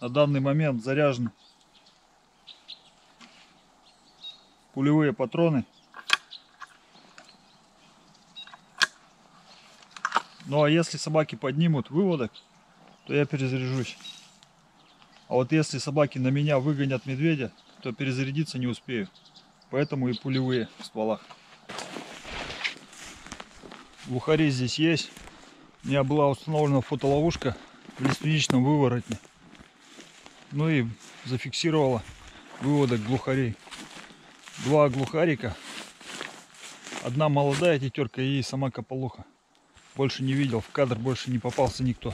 На данный момент заряжены пулевые патроны. Ну а если собаки поднимут выводок, то я перезаряжусь. А вот если собаки на меня выгонят медведя, то перезарядиться не успею. Поэтому и пулевые в стволах. Глухари здесь есть. У меня была установлена фотоловушка в лиственничном выворотне. Ну и зафиксировала выводок глухарей. Два глухарика. Одна молодая тетерка и сама кополуха. Больше не видел, в кадр больше не попался никто.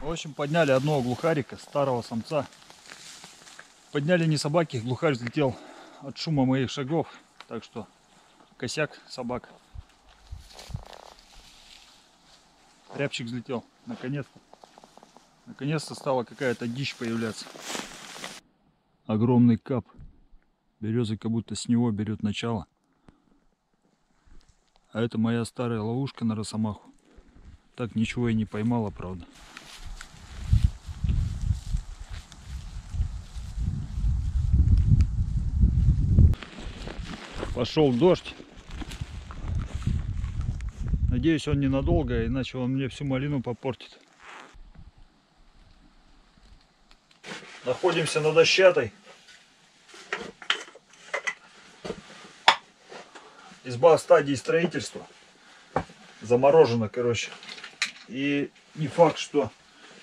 В общем, подняли одного глухарика, старого самца. Подняли не собаки, глухарь взлетел от шума моих шагов. Так что косяк собак. Рябчик взлетел, наконец-то. Наконец-то стала какая-то дичь появляться. Огромный кап. Береза как будто с него берет начало. А это моя старая ловушка на росомаху. Так ничего и не поймала, правда. Пошел дождь. Надеюсь, он ненадолго, иначе он мне всю малину попортит. Находимся на дощатой. Изба в стадии строительства. Заморожена, короче. И не факт, что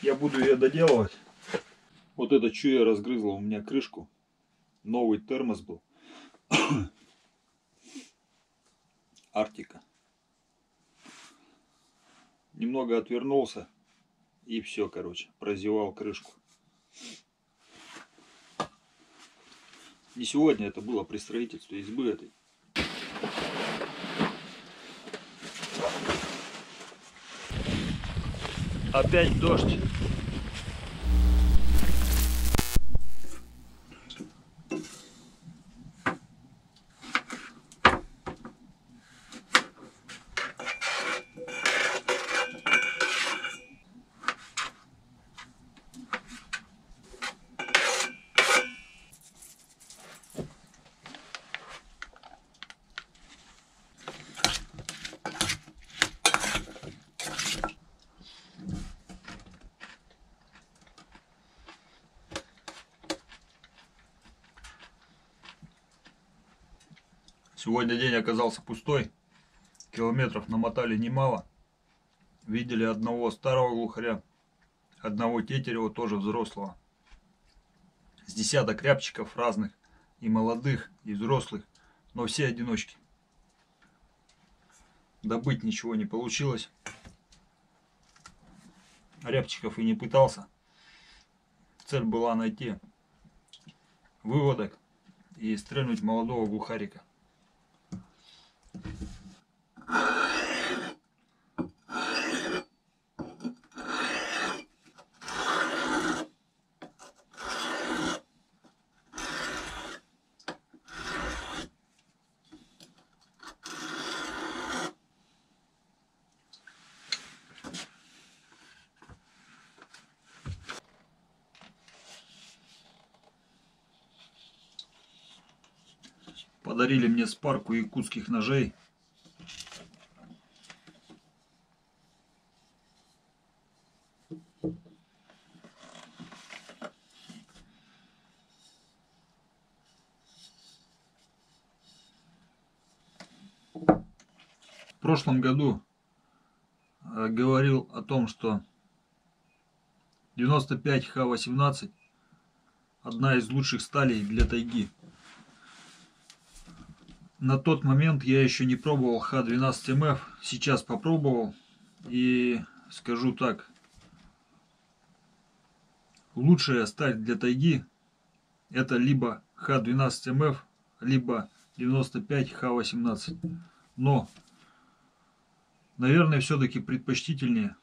я буду ее доделывать. Вот это чуя разгрызла у меня крышку. Новый термос был. Арктика. Немного отвернулся и все, короче, прозевал крышку. Не сегодня это было при строительстве избы этой. Опять дождь. Сегодня день оказался пустой. Километров намотали немало. Видели одного старого глухаря, одного тетерева, тоже взрослого. С десяток рябчиков разных, и молодых, и взрослых, но все одиночки. Добыть ничего не получилось. Рябчиков и не пытался. Цель была найти выводок и стрельнуть молодого глухарика. Подарили мне спарку якутских ножей. В прошлом году э, говорил о том, что 95 Х18 одна из лучших сталей для тайги. На тот момент я еще не пробовал Х12МФ, сейчас попробовал и скажу так, лучшая сталь для тайги это либо Х12МФ, либо 95 Х18. Но, наверное, все-таки предпочтительнее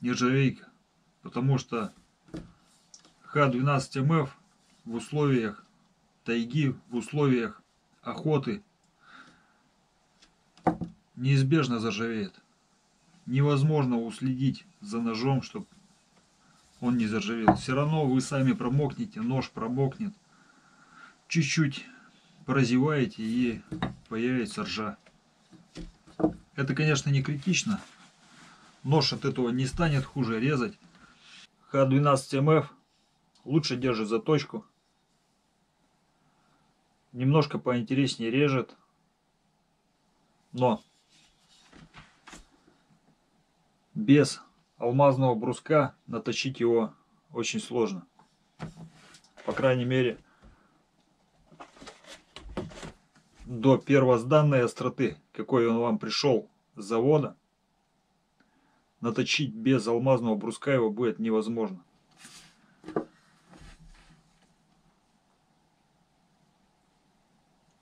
нержавейка, потому что Х12МФ в условиях тайги, в условиях охоты неизбежно заржавеет. Невозможно уследить за ножом, чтобы он не заржавел. Все равно вы сами промокнете, нож промокнет. Чуть-чуть прозеваете и появится ржа. Это, конечно, не критично. Нож от этого не станет хуже резать. Х12МФ лучше держит заточку. Немножко поинтереснее режет. Но без алмазного бруска наточить его очень сложно. По крайней мере, до первозданной остроты, какой он вам пришел с завода, наточить без алмазного бруска его будет невозможно.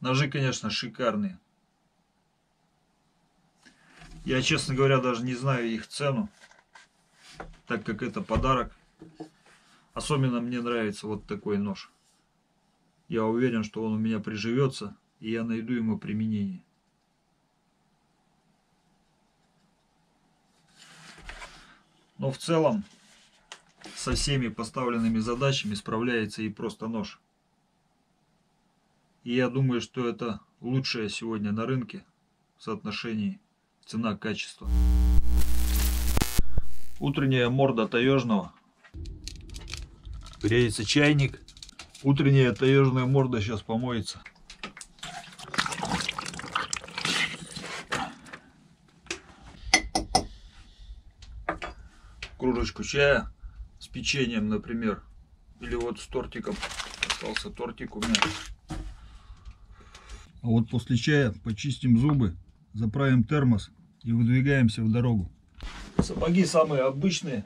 Ножи, конечно, шикарные. Я, честно говоря, даже не знаю их цену, так как это подарок. Особенно мне нравится вот такой нож. Я уверен, что он у меня приживется, и я найду ему применение. Но в целом со всеми поставленными задачами справляется и просто нож. И я думаю, что это лучшее сегодня на рынке в соотношении цена-качество. Утренняя морда таежного. Греется чайник. Утренняя таежная морда сейчас помоется. Кружечку чая с печеньем, например. Или вот с тортиком. Остался тортик у меня. А вот после чая почистим зубы, заправим термос и выдвигаемся в дорогу. Сапоги самые обычные.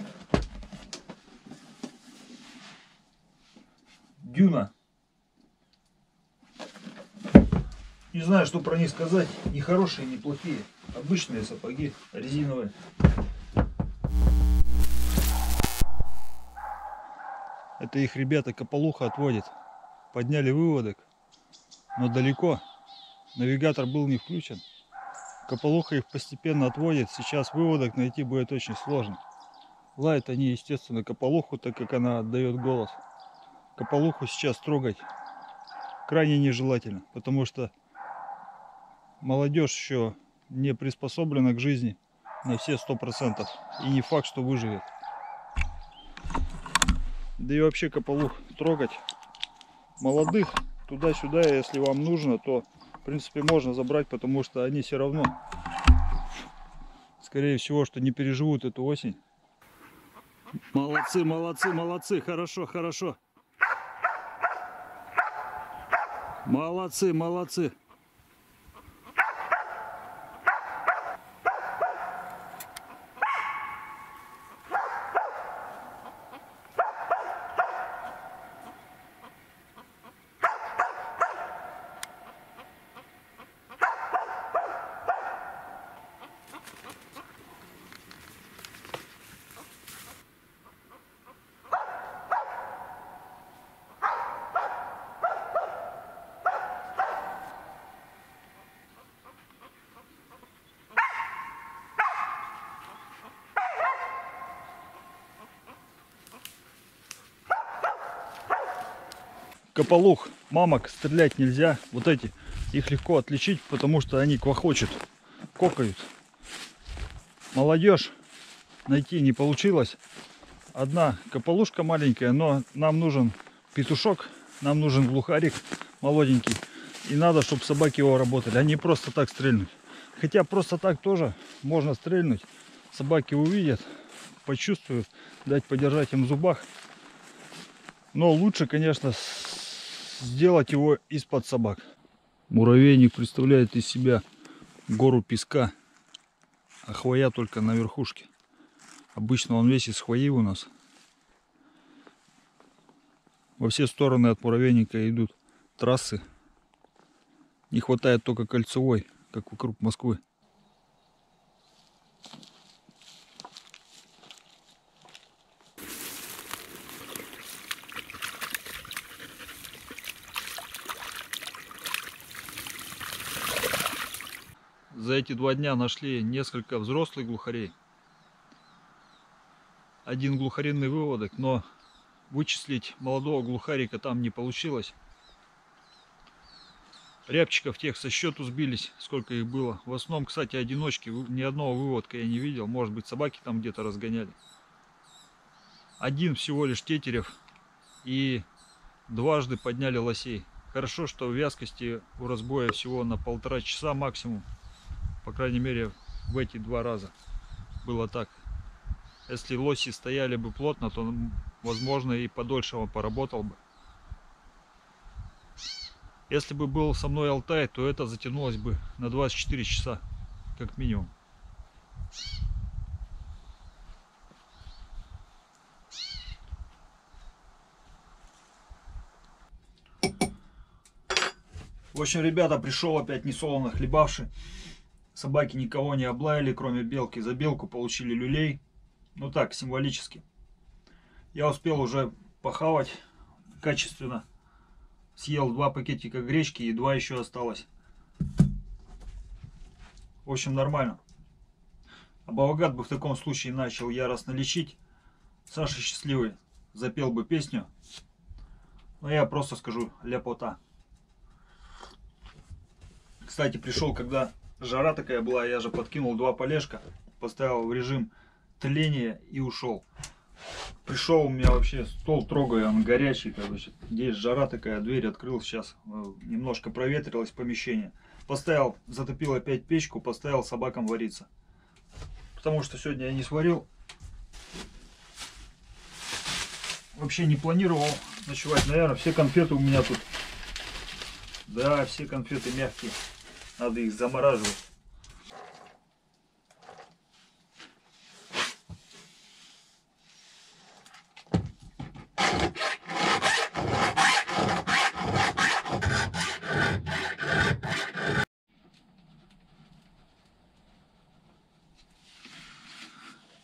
Дюна. Не знаю, что про них сказать. Не хорошие, не плохие. Обычные сапоги, резиновые. Это их ребята Кополуха отводит. Подняли выводок, но далеко. Навигатор был не включен. Кополуха их постепенно отводит. Сейчас выводок найти будет очень сложно. Лают они, естественно, Кополуху, так как она отдает голос. Кополуху сейчас трогать крайне нежелательно, потому что молодежь еще не приспособлена к жизни на все сто процентов. И не факт, что выживет. Да и вообще Кополух трогать молодых туда-сюда, если вам нужно, то в принципе, можно забрать, потому что они все равно, скорее всего, что не переживут эту осень. Молодцы, молодцы, молодцы, хорошо, хорошо. Молодцы, молодцы. Кополух, мамок стрелять нельзя. Вот эти, их легко отличить, потому что они квахочут, кокают. Молодежь найти не получилось. Одна кополушка маленькая, но нам нужен петушок, нам нужен глухарик молоденький. И надо, чтобы собаки его работали, а просто так стрельнуть. Хотя просто так тоже можно стрельнуть. Собаки увидят, почувствуют, дать подержать им в зубах. Но лучше, конечно, сделать его из-под собак. Муравейник представляет из себя гору песка, а хвоя только на верхушке. Обычно он весь из хвои у нас. Во все стороны от муравейника идут трассы. Не хватает только кольцевой, как вокруг Москвы. За эти два дня нашли несколько взрослых глухарей. Один глухаринный выводок, но вычислить молодого глухарика там не получилось. Рябчиков тех со счету сбились, сколько их было. В основном, кстати, одиночки. Ни одного выводка я не видел. Может быть, собаки там где-то разгоняли. Один всего лишь тетерев. И дважды подняли лосей. Хорошо, что в вязкости у разбоя всего на полтора часа максимум. По крайней мере, в эти два раза было так. Если лоси стояли бы плотно, то, возможно, и подольше он поработал бы. Если бы был со мной Алтай, то это затянулось бы на 24 часа, как минимум. В общем, ребята, пришел опять несолоно хлебавший. Собаки никого не облаяли, кроме белки. За белку получили люлей. Ну так, символически. Я успел уже похавать качественно. Съел два пакетика гречки и два еще осталось. В общем, нормально. А Балагат бы в таком случае начал яростно лечить. Саша счастливый запел бы песню. Но я просто скажу ляпота. Кстати, пришел, когда жара такая была, я же подкинул два полежка, поставил в режим тления и ушел. Пришел у меня вообще стол трогаю, он горячий, короче. Здесь жара такая, дверь открыл сейчас, э, немножко проветрилось помещение. Поставил, затопил опять печку, поставил собакам вариться. Потому что сегодня я не сварил. Вообще не планировал ночевать. Наверное, все конфеты у меня тут. Да, все конфеты мягкие. Надо их замораживать.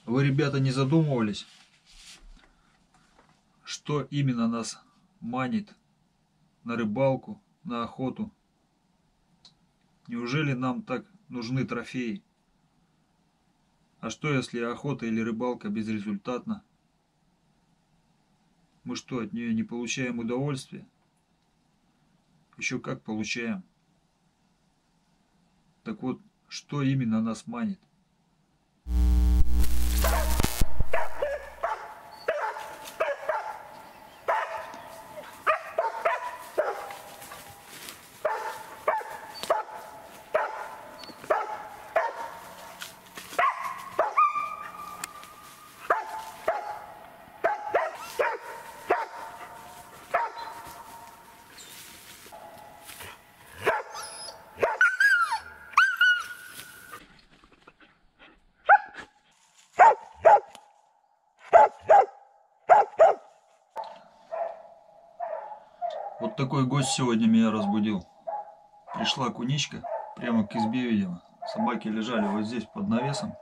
Вы, ребята, не задумывались, что именно нас манит на рыбалку, на охоту? Неужели нам так нужны трофеи? А что, если охота или рыбалка безрезультатна? Мы что, от нее не получаем удовольствия? Еще как получаем. Так вот, что именно нас манит? Такой гость сегодня меня разбудил. Пришла куничка, прямо к избе, видимо. Собаки лежали вот здесь под навесом.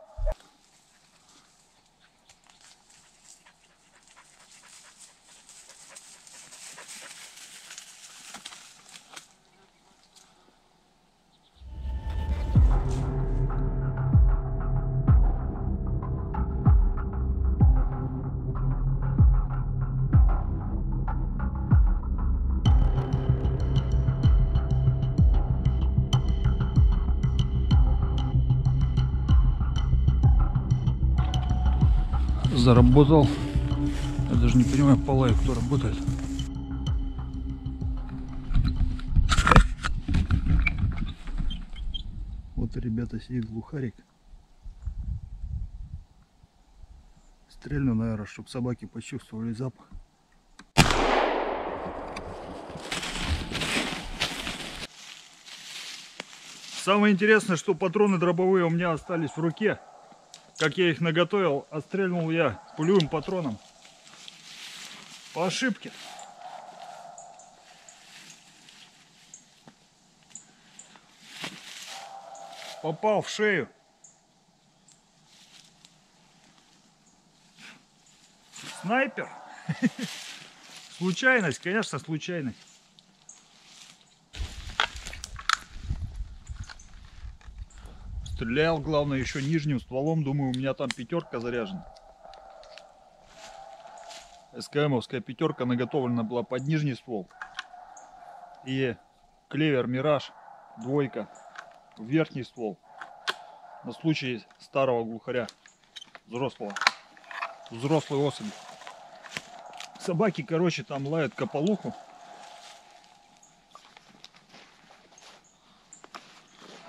Заработал. Я даже не понимаю, полай, кто работает. Вот, ребята, сидит глухарик. Стрельну, наверное, чтобы собаки почувствовали запах. Самое интересное, что патроны дробовые у меня остались в руке как я их наготовил, отстрельнул я пулевым патроном. По ошибке. Попал в шею. Снайпер. Случайность, конечно, случайность. Стрелял, главное, еще нижним стволом. Думаю, у меня там пятерка заряжена. СКМовская пятерка наготовлена была под нижний ствол. И клевер Мираж двойка в верхний ствол. На случай старого глухаря. Взрослого. Взрослый особи. Собаки, короче, там лают кополуху.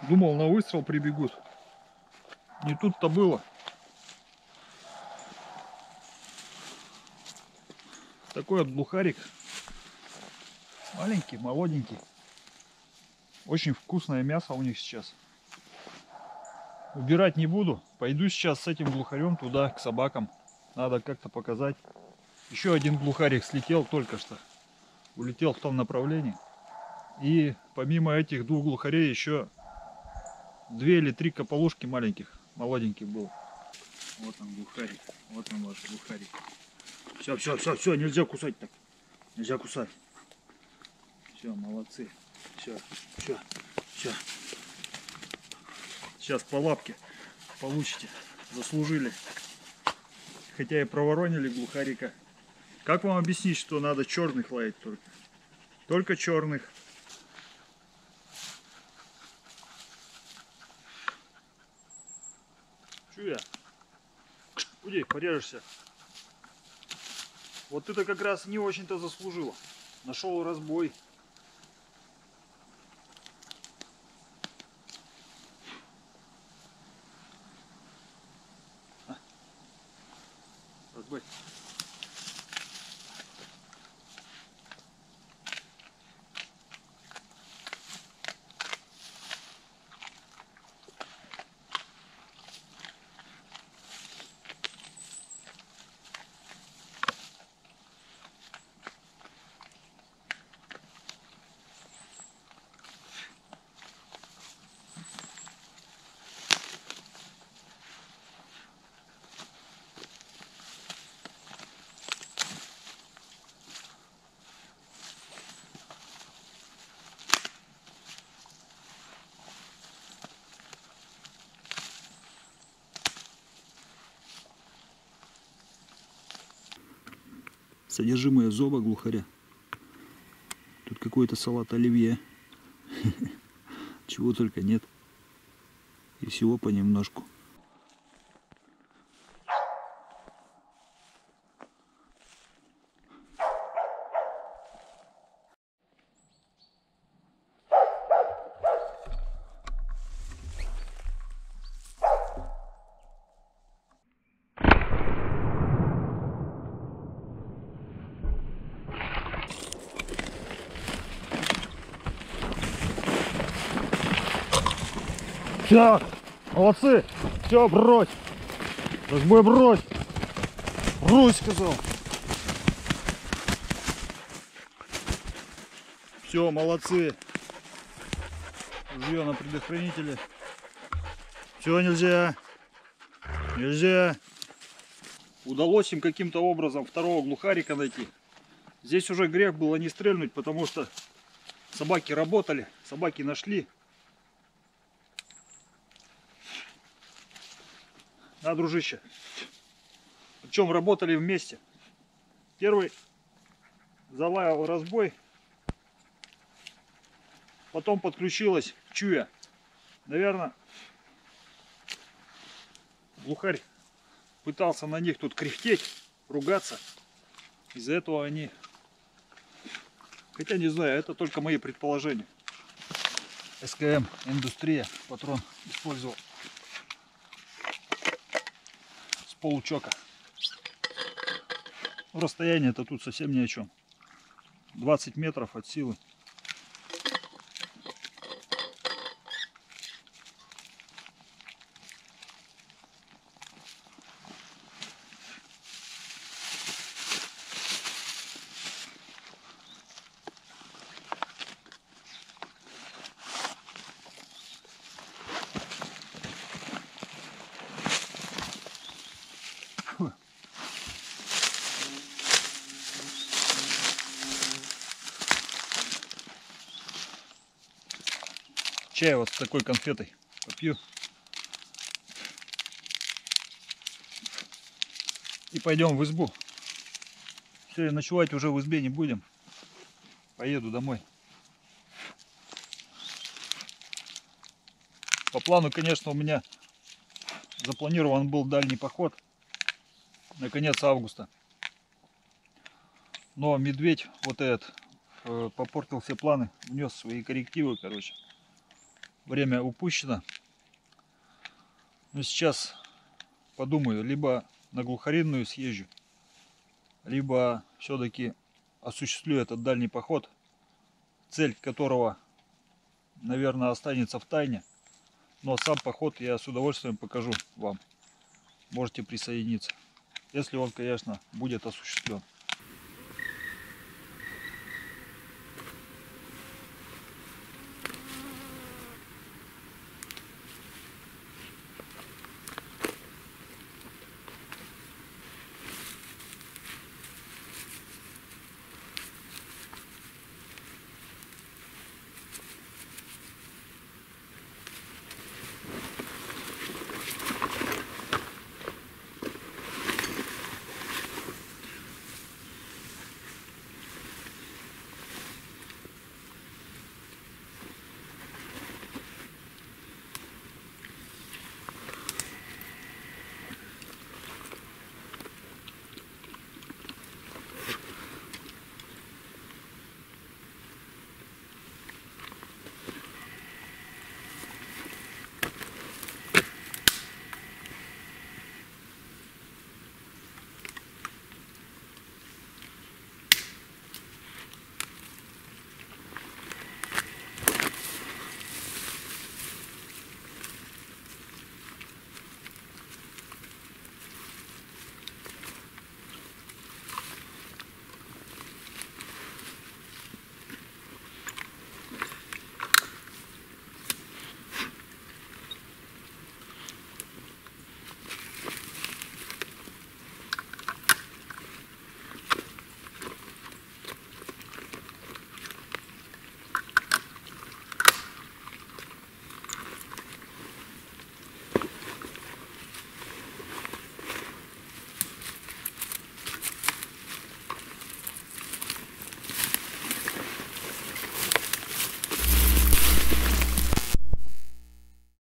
Думал, на выстрел прибегут. Не тут-то было. Такой вот бухарик. Маленький, молоденький. Очень вкусное мясо у них сейчас. Убирать не буду. Пойду сейчас с этим глухарем туда, к собакам. Надо как-то показать. Еще один глухарик слетел только что. Улетел в том направлении. И помимо этих двух глухарей еще две или три кополушки маленьких, молоденьких был. Вот он глухарик. Вот он ваш глухарик. Все, все, все, все, нельзя кусать так. Нельзя кусать. Все, молодцы. Все, все, все. Сейчас по лапке получите. Заслужили. Хотя и проворонили глухарика. Как вам объяснить, что надо черных лаять только? Только черных. Чуя? Уйди, порежешься. Вот ты-то как раз не очень-то заслужила. Нашел разбой. А. Разбой. Содержимое зоба глухаря. Тут какой-то салат оливье. Чего только нет. И всего понемножку. Все, молодцы. Все, брось. Разбой брось. Брось, сказал. Все, молодцы. Ружье на предохранителе. Все, нельзя. Нельзя. Удалось им каким-то образом второго глухарика найти. Здесь уже грех было не стрельнуть, потому что собаки работали, собаки нашли. Да, дружище. Причем работали вместе. Первый залаял разбой. Потом подключилась чуя. Наверное, глухарь пытался на них тут кряхтеть, ругаться. Из-за этого они... Хотя не знаю, это только мои предположения. СКМ, индустрия, патрон использовал получока. Ну, расстояние это тут совсем ни о чем. 20 метров от силы. чая вот с такой конфетой попью. И пойдем в избу. Все, ночевать уже в избе не будем. Поеду домой. По плану, конечно, у меня запланирован был дальний поход на конец августа. Но медведь вот этот э, попортил все планы, внес свои коррективы, короче. Время упущено. Но сейчас подумаю, либо на глухаринную съезжу, либо все-таки осуществлю этот дальний поход, цель которого, наверное, останется в тайне. Но сам поход я с удовольствием покажу вам. Можете присоединиться. Если он, конечно, будет осуществлен.